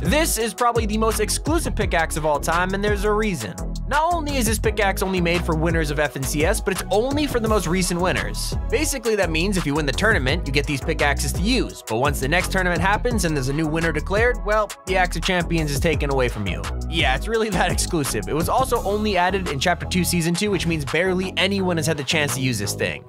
This is probably the most exclusive pickaxe of all time, and there's a reason. Not only is this pickaxe only made for winners of FNCS, but it's only for the most recent winners. Basically, that means if you win the tournament, you get these pickaxes to use, but once the next tournament happens and there's a new winner declared, well, the Axe of Champions is taken away from you. Yeah, it's really that exclusive. It was also only added in Chapter 2 Season 2, which means barely anyone has had the chance to use this thing.